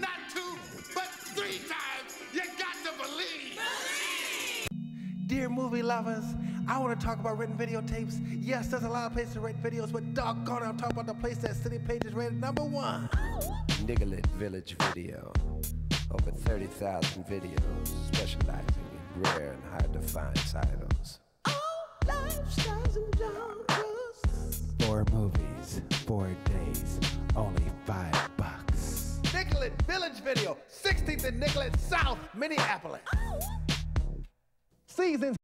not two, but three times. You got to believe. believe. Dear movie lovers, I want to talk about written videotapes. Yes, there's a lot of places to write videos, but doggone, I'm talking about the place that City pages rated number one. Oh. Village Video. Over 30,000 videos specializing in rare and hard to find titles. Four movies, four days, only five. Nicollet Village Video, 16th and Nicollet South, Minneapolis. Seasons